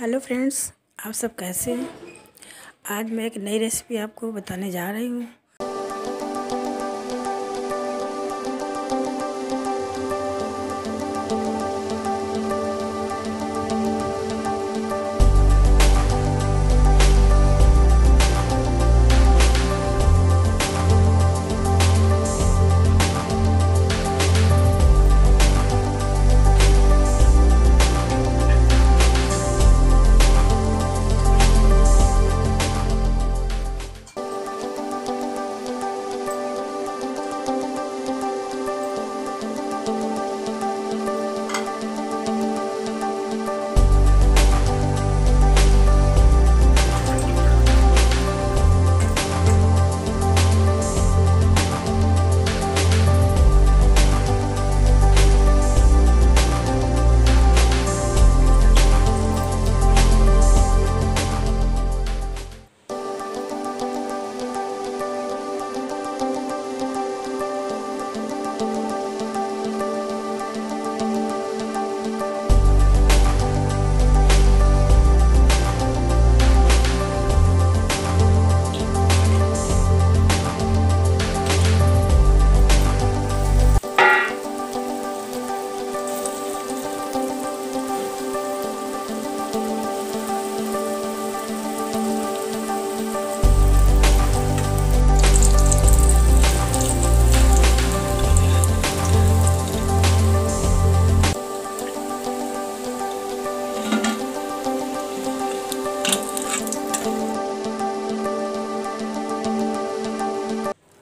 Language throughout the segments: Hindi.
हेलो फ्रेंड्स, आप सब कैसे हैं? आज मैं एक नई रेसिपी आपको बताने जा रही हूँ।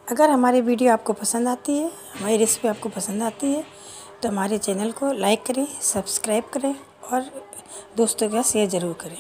अगर हमारी वीडियो आपको पसंद आती है, हमारी रेसिपी आपको पसंद आती है तो हमारे चैनल को लाइक करें, सब्सक्राइब करें और दोस्तों के साथ शेयर ज़रूर करें।